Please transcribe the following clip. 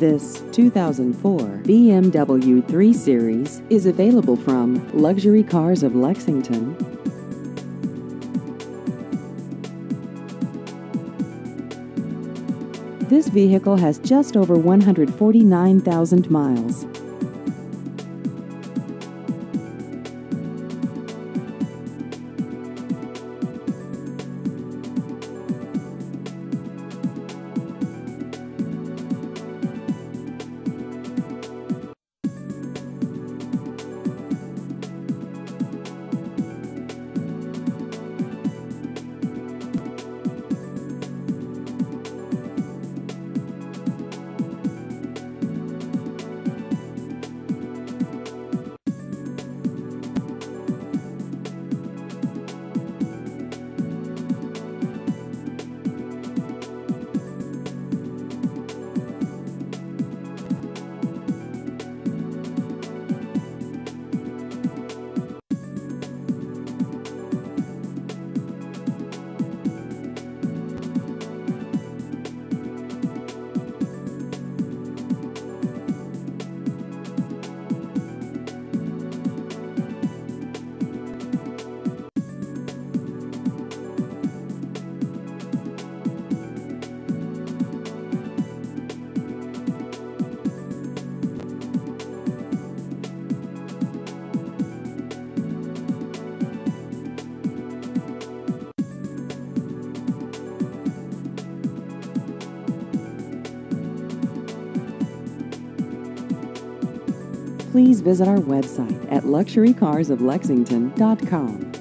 This 2004 BMW 3 Series is available from Luxury Cars of Lexington. This vehicle has just over 149,000 miles. Please visit our website at luxurycarsoflexington.com.